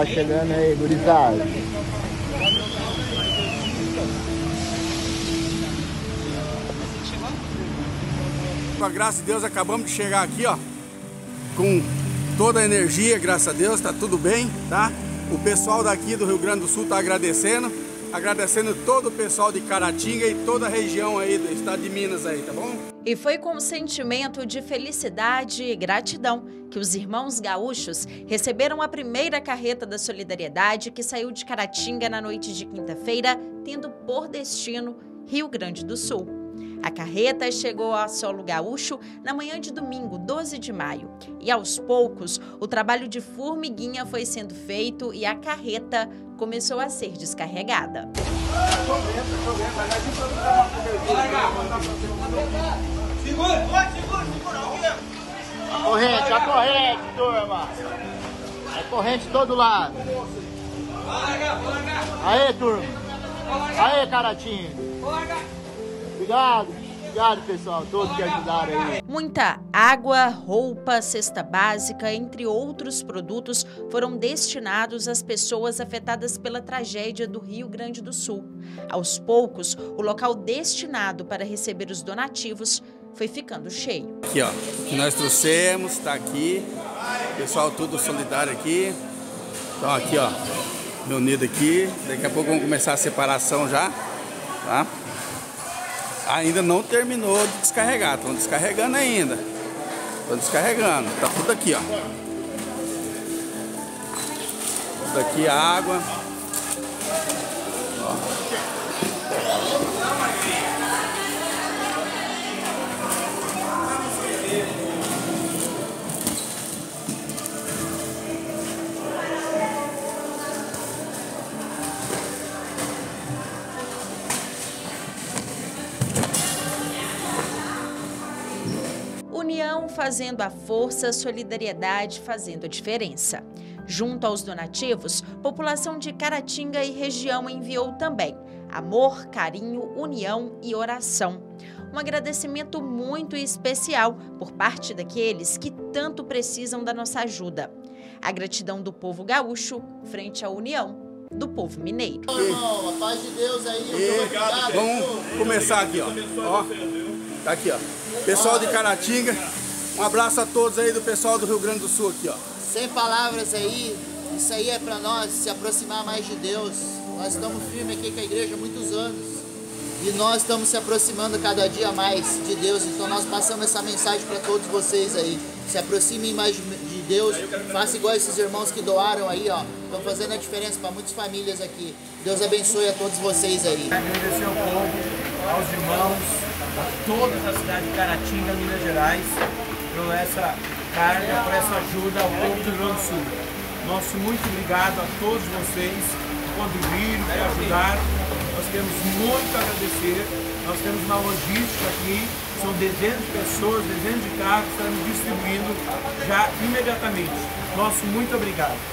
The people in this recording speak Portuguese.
bala chegando aí, gurizada. Com a graça de Deus, acabamos de chegar aqui, ó, com toda a energia, graças a Deus, tá tudo bem, tá? O pessoal daqui do Rio Grande do Sul tá agradecendo, agradecendo todo o pessoal de Caratinga e toda a região aí do estado de Minas aí, tá bom? E foi com um sentimento de felicidade e gratidão que os irmãos gaúchos receberam a primeira carreta da solidariedade que saiu de Caratinga na noite de quinta-feira, tendo por destino Rio Grande do Sul. A carreta chegou ao solo gaúcho na manhã de domingo, 12 de maio. E aos poucos, o trabalho de formiguinha foi sendo feito e a carreta começou a ser descarregada. A corrente, a corrente, turma. A corrente de todo lado. Aê, turma. Aê, Caratinho. Obrigado, obrigado pessoal, todos que ajudaram aí. Muita água, roupa, cesta básica, entre outros produtos, foram destinados às pessoas afetadas pela tragédia do Rio Grande do Sul. Aos poucos, o local destinado para receber os donativos foi ficando cheio. Aqui, ó, que nós trouxemos, está aqui, pessoal tudo solidário aqui. Então aqui, ó, reunido aqui. Daqui a pouco vamos começar a separação já, tá? ainda não terminou de descarregar, estão descarregando ainda. Estão descarregando, tá tudo aqui, ó. Tudo aqui água. União fazendo a força, solidariedade fazendo a diferença. Junto aos donativos, população de Caratinga e região enviou também amor, carinho, união e oração. Um agradecimento muito especial por parte daqueles que tanto precisam da nossa ajuda. A gratidão do povo gaúcho frente à união do povo mineiro. Irmão, a paz de Deus aí. E, obrigado, vamos começar aqui, ó. ó. Tá aqui, ó. Pessoal de Caratinga, um abraço a todos aí do pessoal do Rio Grande do Sul aqui, ó. Sem palavras aí, isso aí é para nós se aproximar mais de Deus. Nós estamos firmes aqui com a igreja há muitos anos. E nós estamos se aproximando cada dia mais de Deus. Então nós passamos essa mensagem para todos vocês aí. Se aproximem mais de Deus. Faça igual esses irmãos que doaram aí, ó. Estão fazendo a diferença para muitas famílias aqui. Deus abençoe a todos vocês aí. Agradecer ao povo, aos irmãos, a toda a cidade de Caratinga, Minas Gerais, por essa carga, por essa ajuda ao povo do Rio Grande do Sul. Nosso muito obrigado a todos vocês que contribuíram, que ajudaram. Nós temos muito a agradecer. Nós temos uma logística aqui, são dezenas de pessoas, dezenas de carros, estamos distribuindo já imediatamente. Nosso muito obrigado.